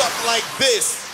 up like this.